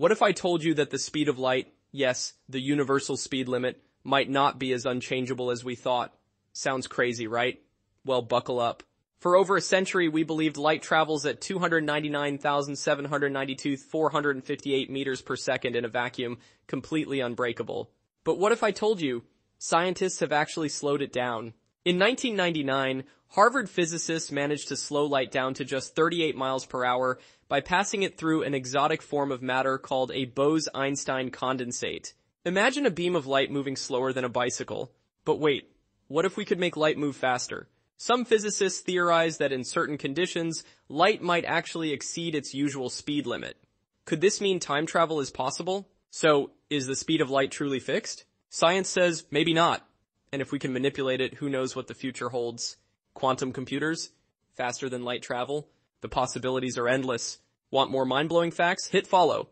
What if I told you that the speed of light, yes, the universal speed limit, might not be as unchangeable as we thought? Sounds crazy, right? Well, buckle up. For over a century, we believed light travels at 299,792 458 meters per second in a vacuum, completely unbreakable. But what if I told you scientists have actually slowed it down? In 1999, Harvard physicists managed to slow light down to just 38 miles per hour by passing it through an exotic form of matter called a Bose-Einstein condensate. Imagine a beam of light moving slower than a bicycle. But wait, what if we could make light move faster? Some physicists theorize that in certain conditions, light might actually exceed its usual speed limit. Could this mean time travel is possible? So, is the speed of light truly fixed? Science says maybe not. And if we can manipulate it, who knows what the future holds? Quantum computers? Faster than light travel? The possibilities are endless. Want more mind-blowing facts? Hit follow.